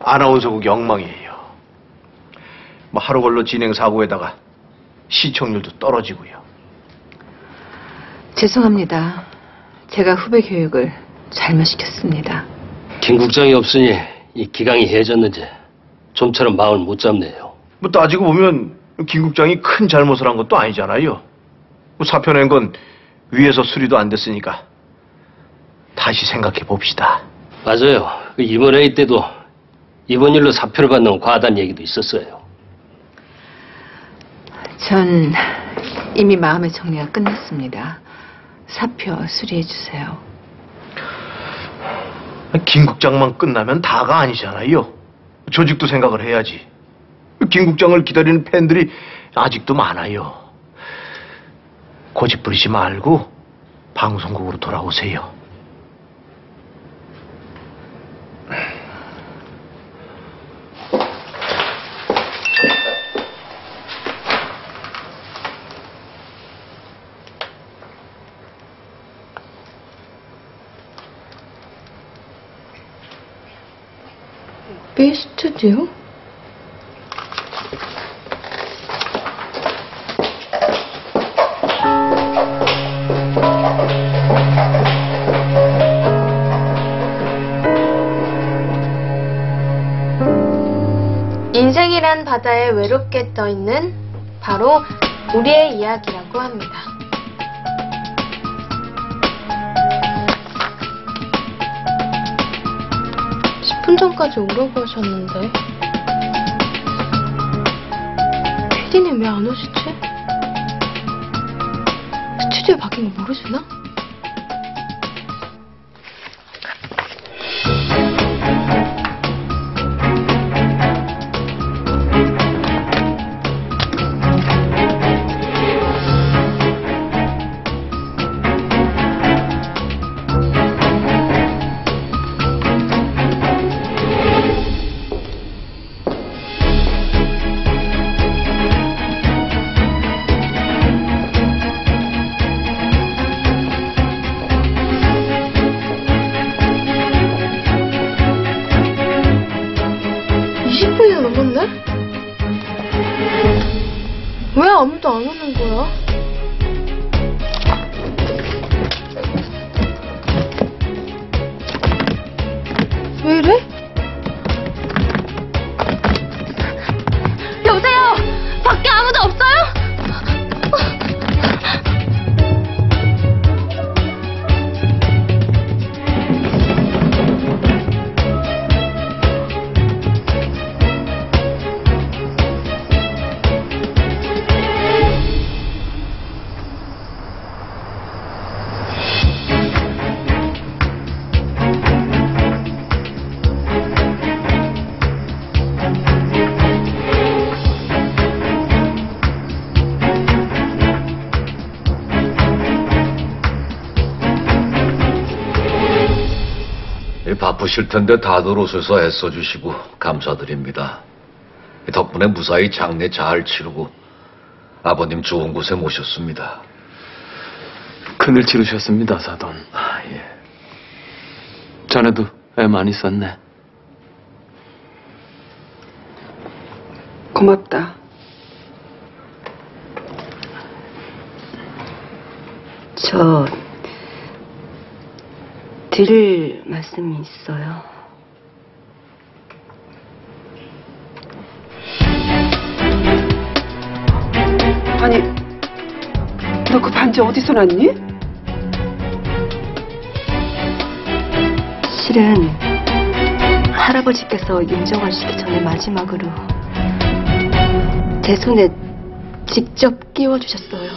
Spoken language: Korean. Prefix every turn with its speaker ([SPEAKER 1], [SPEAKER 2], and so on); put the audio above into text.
[SPEAKER 1] 아나운서국 영망이에요. 뭐 하루 걸러 진행 사고에다가 시청률도 떨어지고요.
[SPEAKER 2] 죄송합니다. 제가 후배 교육을 잘못 시켰습니다.
[SPEAKER 3] 김 국장이 없으니 이 기강이 해졌는지 좀처럼 마음을 못 잡네요.
[SPEAKER 1] 뭐 따지고 보면 김 국장이 큰 잘못을 한 것도 아니잖아요. 뭐 사표 낸 건 위에서 수리도 안 됐으니까 다시 생각해 봅시다.
[SPEAKER 3] 맞아요. 그 이번 회의 때도 이번 일로 사표를 받는 과단 얘기도 있었어요.
[SPEAKER 2] 전 이미 마음의 정리가 끝났습니다. 사표 수리해 주세요.
[SPEAKER 1] 김 국장만 끝나면 다가 아니잖아요. 조직도 생각을 해야지. 김 국장을 기다리는 팬들이 아직도 많아요. 고집 부리지 말고 방송국으로 돌아오세요.
[SPEAKER 2] B 스튜디오?
[SPEAKER 4] 인생이란 바다에 외롭게 떠 있는 바로 우리의 이야기라고 합니다. (10분) 전까지 오라고 하셨는데 피디는 왜안 오시지? 스튜디오 바뀐 거 모르시나? (20분이나) 넘었네? 왜 아무도 안 오는 거야?
[SPEAKER 5] 바쁘실 텐데 다들 오셔서 애써주시고 감사드립니다. 덕분에 무사히 장례 잘 치르고 아버님 좋은 곳에 모셨습니다.
[SPEAKER 6] 큰일 치르셨습니다, 사돈.
[SPEAKER 5] 아, 예.
[SPEAKER 6] 자네도 애 많이 썼네.
[SPEAKER 2] 고맙다. 저 드릴 말씀이 있어요.
[SPEAKER 7] 아니, 너 그 반지 어디서 났니?
[SPEAKER 2] 실은 할아버지께서 윤정하시기 전에 마지막으로 제 손에 직접 끼워주셨어요.